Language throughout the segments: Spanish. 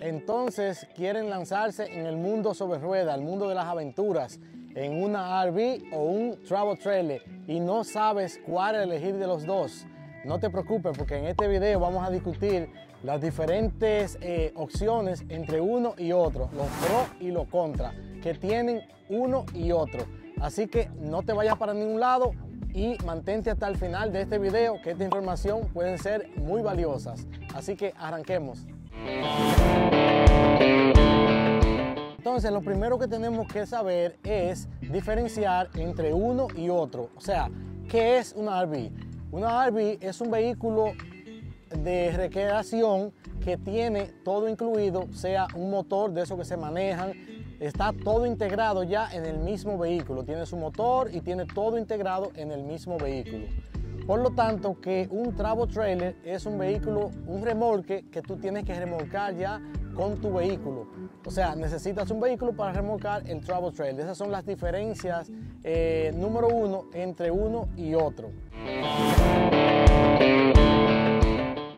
entonces quieren lanzarse en el mundo sobre ruedas, el mundo de las aventuras, en una RV o un travel trailer y no sabes cuál elegir de los dos. No te preocupes porque en este video vamos a discutir las diferentes eh, opciones entre uno y otro, los pros y los contras que tienen uno y otro. Así que no te vayas para ningún lado y mantente hasta el final de este video que esta información puede ser muy valiosas. Así que arranquemos. Entonces, lo primero que tenemos que saber es diferenciar entre uno y otro. O sea, ¿qué es una RV? Una RV es un vehículo de recreación que tiene todo incluido, sea un motor de esos que se manejan, está todo integrado ya en el mismo vehículo, tiene su motor y tiene todo integrado en el mismo vehículo. Por lo tanto, que un travel trailer es un vehículo, un remolque que tú tienes que remolcar ya con tu vehículo. O sea, necesitas un vehículo para remolcar el travel trailer. Esas son las diferencias eh, número uno entre uno y otro.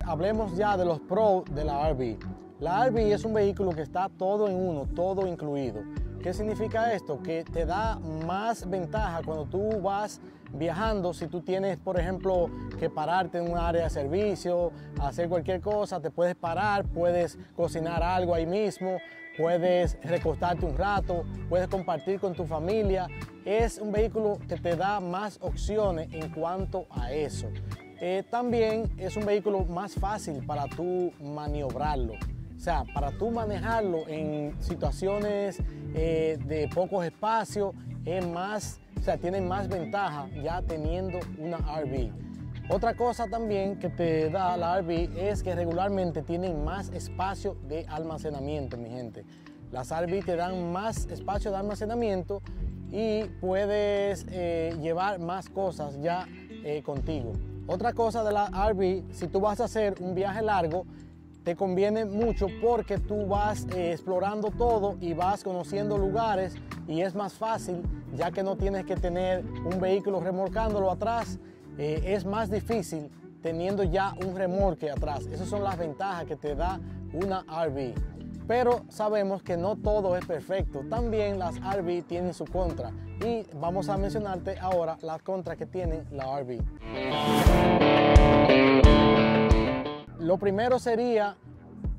Hablemos ya de los pros de la RV. La RV es un vehículo que está todo en uno, todo incluido. ¿Qué significa esto? Que te da más ventaja cuando tú vas viajando. Si tú tienes, por ejemplo, que pararte en un área de servicio, hacer cualquier cosa, te puedes parar, puedes cocinar algo ahí mismo, puedes recostarte un rato, puedes compartir con tu familia. Es un vehículo que te da más opciones en cuanto a eso. Eh, también es un vehículo más fácil para tú maniobrarlo. O sea, para tú manejarlo en situaciones eh, de pocos espacios, es más, o sea, tiene más ventaja ya teniendo una RV. Otra cosa también que te da la RV es que regularmente tienen más espacio de almacenamiento, mi gente. Las RV te dan más espacio de almacenamiento y puedes eh, llevar más cosas ya eh, contigo. Otra cosa de la RV, si tú vas a hacer un viaje largo, te conviene mucho porque tú vas eh, explorando todo y vas conociendo lugares y es más fácil ya que no tienes que tener un vehículo remolcándolo atrás. Eh, es más difícil teniendo ya un remolque atrás. Esas son las ventajas que te da una RV. Pero sabemos que no todo es perfecto. También las RV tienen su contra. Y vamos a mencionarte ahora las contras que tiene la RV. Lo primero sería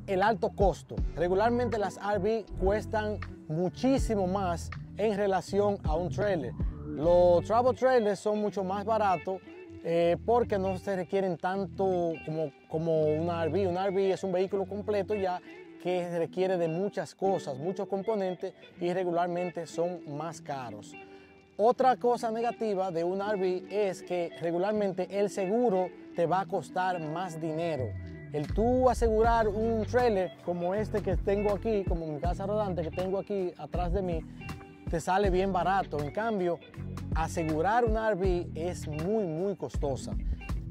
el alto costo. Regularmente las RV cuestan muchísimo más en relación a un trailer. Los travel trailers son mucho más baratos eh, porque no se requieren tanto como, como una RV. Un RV es un vehículo completo ya que requiere de muchas cosas, muchos componentes y regularmente son más caros. Otra cosa negativa de un RV es que regularmente el seguro te va a costar más dinero. El tú asegurar un trailer como este que tengo aquí, como mi casa rodante que tengo aquí atrás de mí, te sale bien barato. En cambio, asegurar un RV es muy, muy costosa.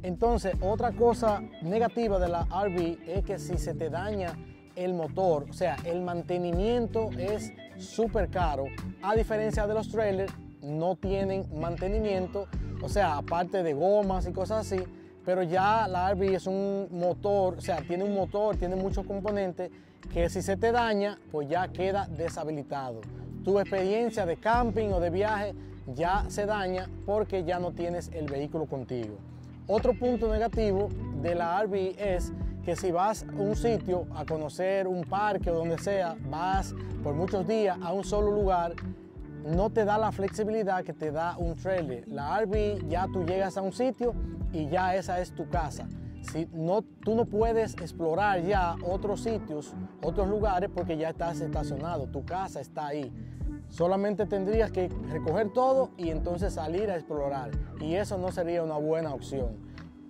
Entonces, otra cosa negativa de la RV es que si se te daña el motor, o sea, el mantenimiento es súper caro, a diferencia de los trailers, no tienen mantenimiento, o sea, aparte de gomas y cosas así, pero ya la RV es un motor, o sea, tiene un motor, tiene muchos componentes que si se te daña, pues ya queda deshabilitado. Tu experiencia de camping o de viaje ya se daña porque ya no tienes el vehículo contigo. Otro punto negativo de la RV es que si vas a un sitio a conocer un parque o donde sea, vas por muchos días a un solo lugar, no te da la flexibilidad que te da un trailer. La RV ya tú llegas a un sitio y ya esa es tu casa. Si no, tú no puedes explorar ya otros sitios, otros lugares porque ya estás estacionado, tu casa está ahí. Solamente tendrías que recoger todo y entonces salir a explorar. Y eso no sería una buena opción.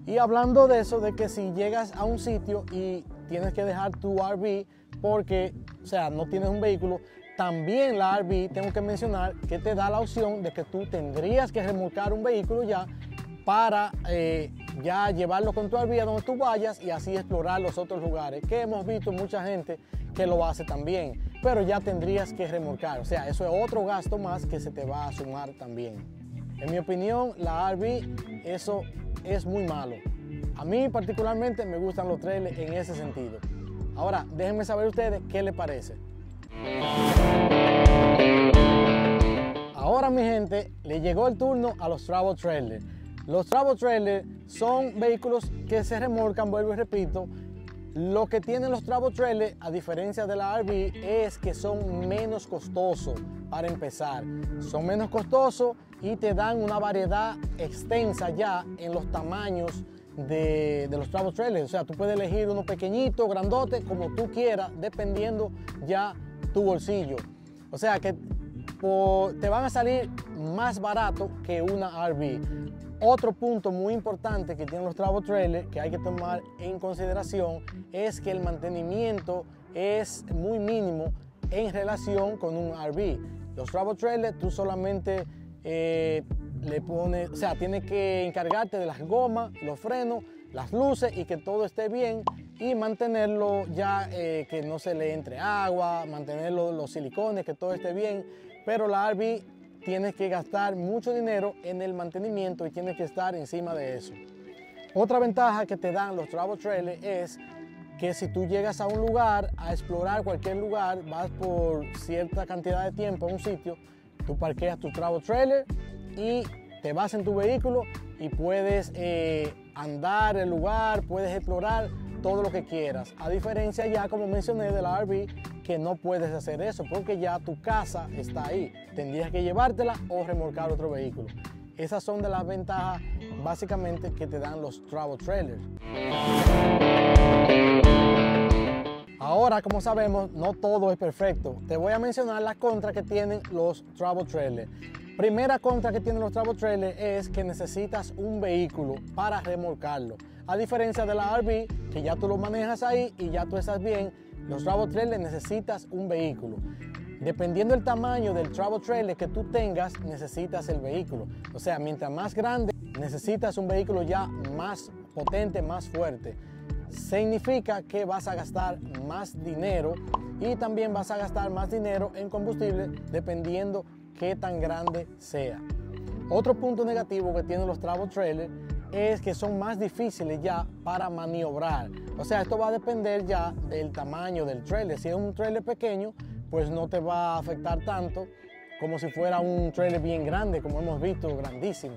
Y hablando de eso, de que si llegas a un sitio y tienes que dejar tu RV porque, o sea, no tienes un vehículo, también la RV, tengo que mencionar que te da la opción de que tú tendrías que remolcar un vehículo ya para eh, ya llevarlo con tu RV a donde tú vayas y así explorar los otros lugares, que hemos visto mucha gente que lo hace también, pero ya tendrías que remolcar, o sea, eso es otro gasto más que se te va a sumar también. En mi opinión, la RV, eso es muy malo. A mí particularmente me gustan los trailers en ese sentido. Ahora, déjenme saber ustedes qué les parece. Ahora mi gente, le llegó el turno a los travel trailers. Los travel trailers son vehículos que se remolcan, vuelvo y repito. Lo que tienen los travel trailers, a diferencia de la RV, es que son menos costosos para empezar. Son menos costosos y te dan una variedad extensa ya en los tamaños de, los travel trailers. O sea, tú puedes elegir uno pequeñito, grandote, como tú quieras, dependiendo ya tu bolsillo. O sea que te van a salir más barato que una RV. Otro punto muy importante que tienen los travel trailers que hay que tomar en consideración es que el mantenimiento es muy mínimo en relación con un RV. Los travel trailers tú solamente eh, le pones, o sea, tienes que encargarte de las gomas, los frenos, las luces y que todo esté bien y mantenerlo ya eh, que no se le entre agua, mantenerlo los silicones, que todo esté bien. Pero la RV tienes que gastar mucho dinero en el mantenimiento y tienes que estar encima de eso. Otra ventaja que te dan los travel trailers es que si tú llegas a un lugar, a explorar cualquier lugar, vas por cierta cantidad de tiempo a un sitio, tú parqueas tu travel trailer y te vas en tu vehículo y puedes eh, andar el lugar, puedes explorar todo lo que quieras. A diferencia ya, como mencioné, de la RV, que no puedes hacer eso porque ya tu casa está ahí. Tendrías que llevártela o remolcar otro vehículo. Esas son de las ventajas básicamente que te dan los travel trailers. Ahora, como sabemos, no todo es perfecto. Te voy a mencionar las contras que tienen los travel trailers. Primera contra que tienen los travel trailers es que necesitas un vehículo para remolcarlo. A diferencia de la RV, que ya tú lo manejas ahí y ya tú estás bien, los travel trailers necesitas un vehículo. Dependiendo del tamaño del travel trailer que tú tengas, necesitas el vehículo. O sea, mientras más grande, necesitas un vehículo ya más potente, más fuerte. Significa que vas a gastar más dinero y también vas a gastar más dinero en combustible dependiendo qué tan grande sea. Otro punto negativo que tienen los travel trailers es que son más difíciles ya para maniobrar. O sea, esto va a depender ya del tamaño del trailer. Si es un trailer pequeño, pues no te va a afectar tanto como si fuera un trailer bien grande, como hemos visto, grandísimo.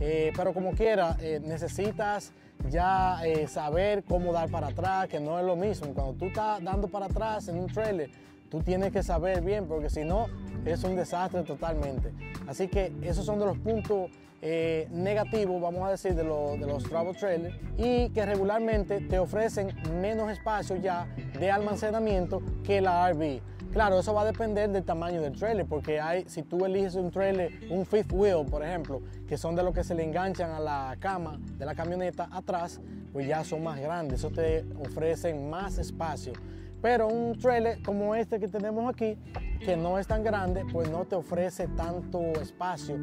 Eh, pero como quiera, eh, necesitas ya eh, saber cómo dar para atrás, que no es lo mismo. Cuando tú estás dando para atrás en un trailer, tú tienes que saber bien, porque si no, es un desastre totalmente. Así que esos son de los puntos eh, negativos, vamos a decir, de, de, los travel trailers y que regularmente te ofrecen menos espacio ya de almacenamiento que la RV. Claro, eso va a depender del tamaño del trailer, porque hay, si tú eliges un trailer, un fifth wheel, por ejemplo, que son de los que se le enganchan a la cama de la camioneta atrás, pues ya son más grandes, eso te ofrecen más espacio. Pero un trailer como este que tenemos aquí, que no es tan grande, pues no te ofrece tanto espacio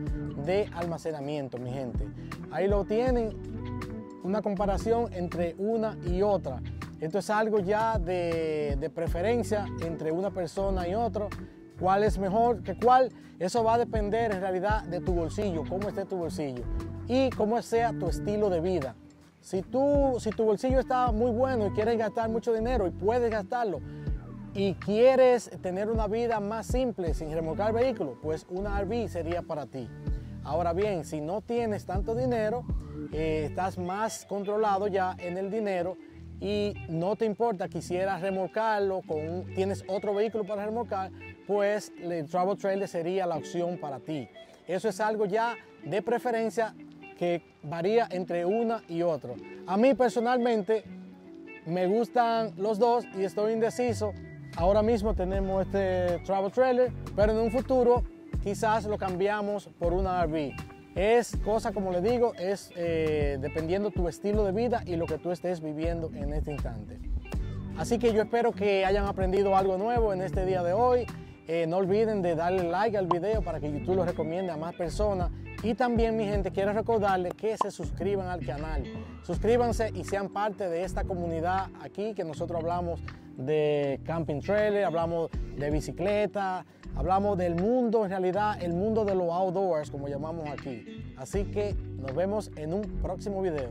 de almacenamiento, mi gente. Ahí lo tienen, una comparación entre una y otra. Esto es algo ya de, preferencia entre una persona y otro. ¿Cuál es mejor que cuál? Eso va a depender en realidad de tu bolsillo, cómo esté tu bolsillo y cómo sea tu estilo de vida. Si, tú, si tu bolsillo está muy bueno y quieres gastar mucho dinero y puedes gastarlo y quieres tener una vida más simple sin remolcar vehículos, pues una RV sería para ti. Ahora bien, si no tienes tanto dinero, eh, estás más controlado ya en el dinero y no te importa, quisieras remolcarlo, con tienes otro vehículo para remolcar, pues el Travel Trailer sería la opción para ti. Eso es algo ya de preferencia que varía entre una y otra. A mí personalmente me gustan los dos y estoy indeciso. Ahora mismo tenemos este travel trailer, pero en un futuro quizás lo cambiamos por una RV. Es cosa, como le digo, es eh, dependiendo tu estilo de vida y lo que tú estés viviendo en este instante. Así que yo espero que hayan aprendido algo nuevo en este día de hoy. Eh, no olviden de darle like al video para que YouTube lo recomiende a más personas. Y también mi gente, quiero recordarles que se suscriban al canal. Suscríbanse y sean parte de esta comunidad aquí que nosotros hablamos de camping trailer, hablamos de bicicleta, hablamos del mundo, en realidad el mundo de los outdoors como llamamos aquí. Así que nos vemos en un próximo video.